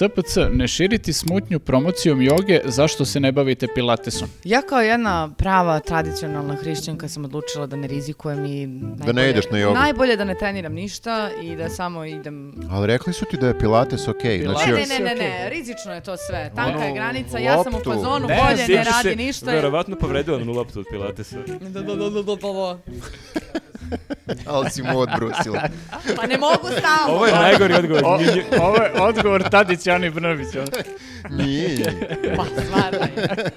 CPC, ne širiti smutnju promocijom joge, zašto se ne bavite pilatesom? Ja kao jedna prava tradicionalna hrišćanka sam odlučila da ne rizikujem i najbolje, ne ideš na jogu. Najbolje da ne treniram ništa i da samo idem... Ali rekli su ti da je Pilates okej. Ne, Znači, ne, ne, ne, okej. ne, rizično je to sve. Tanka Ono, je granica, ja sam u loptu. fazonu, Ne, bolje ne radi ništa. Verovatno povredila onu loptu od Pilatesa. ali si mu odbrusila. Pa ne mogu stalno. Ovo je najgori odgovor. O, ovo je odgovor Tadić Ani Brnović. Nije. Pa, stvarno je.